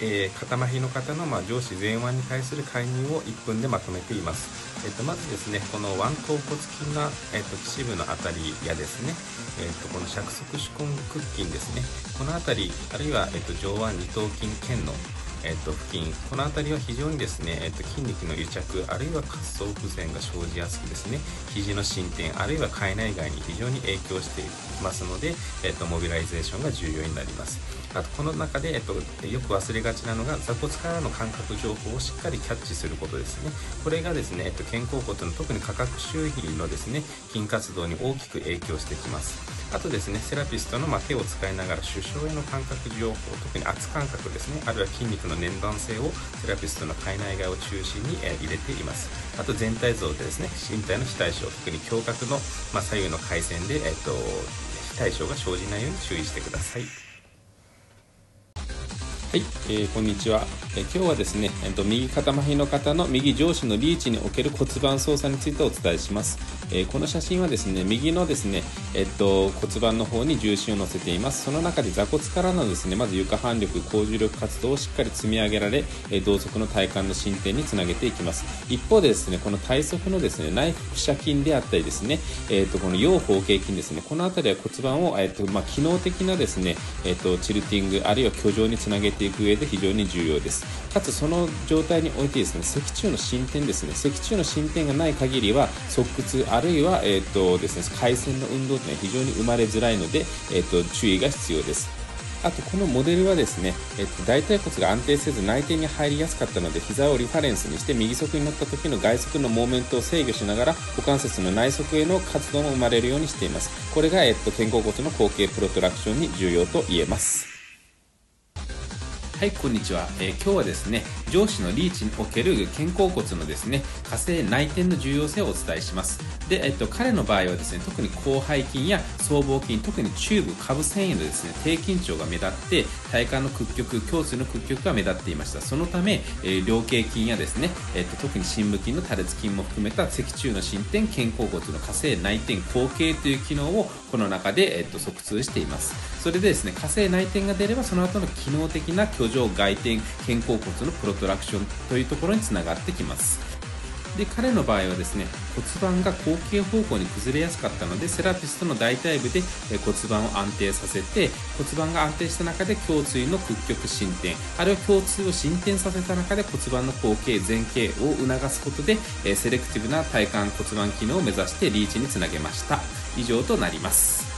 えー、片麻痺の方の、まあ、上肢前腕に対する介入を1分でまとめています、えーと、まずですねこの腕甲骨筋が、えーと、秩父の辺りやですね、えーと、この尺足手根屈筋ですね。この辺りあるいは、えー、と上腕二頭筋腱のえっと、付近この辺りは非常にですね、えっと、筋肉の癒着あるいは滑走不全が生じやすくですね肘の進展あるいは体内外に非常に影響していますので、えっと、モビライゼーションが重要になります。あとこの中で、えっと、よく忘れがちなのが座骨からの感覚情報をしっかりキャッチすることですね。これがですね、えっと、肩甲骨の特に下角周囲のですね筋活動に大きく影響してきます。あとですねセラピストの手を使いながら手掌への感覚情報特に圧感覚ですねあるいは筋肉の粘弾性をセラピストの体内外を中心に、入れています。あと全体像でですね身体の非対称特に胸郭の、ま左右の回線で、えっと、非対称が生じないように注意してください。はい、えー、こんにちは、え、今日はですね、えーと、右肩麻痺の方の右上肢のリーチにおける骨盤操作についてお伝えします、え、この写真はですね右のですね、えーと、骨盤の方に重心を乗せています。その中で座骨からのですねまず床反力高重力活動をしっかり積み上げられ、え同側の体幹の進展につなげていきます。一方でですねこの体側のですね内腹斜筋であったりですね、えーと、この腰方形筋ですねこの辺りは骨盤を、えーとまあ、機能的なですね、えー、とチルティングあるいは居上につなげていく上で非常に重要です。かつその状態においてですね脊柱の進展ですね。脊柱の進展がない限りは側屈あるいは、えーとですね、回線の運動というのは非常に生まれづらいので、えーと、注意が必要です。あとこのモデルはですね、えっと、大腿骨が安定せず内転に入りやすかったので膝をリファレンスにして右側に乗った時の外側のモーメントを制御しながら股関節の内側への活動も生まれるようにしています。これが、えっと、肩甲骨の後傾プロトラクションに重要と言えます。はいこんにちは、えー、今日はですね上肢のリーチにおける肩甲骨のですね火星内転の重要性をお伝えします。で、えっと、彼の場合はですね特に広背筋や僧帽筋特に中部下部繊維のですね低緊張が目立って体幹の屈曲胸椎の屈曲が目立っていました。そのため、えー、両頸筋やですね、えっと、特に深部筋の多裂筋も含めた脊柱の進展肩甲骨の火星内転後傾という機能をこの中で、えっと、側通しています。それでですね火星内転が出ればその後の機能的な上外転肩甲骨のプロトラクションというところにつながってきます。で彼の場合はですね骨盤が後傾方向に崩れやすかったのでセラピストの大腿部で骨盤を安定させて骨盤が安定した中で胸椎の屈曲進展あるいは胸椎を進展させた中で骨盤の後傾前傾を促すことでセレクティブな体幹骨盤機能を目指してリーチにつなげました。以上となります。